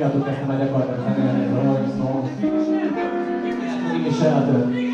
يعطيك الحمى لك وعلى الحنان والرواية والصوم.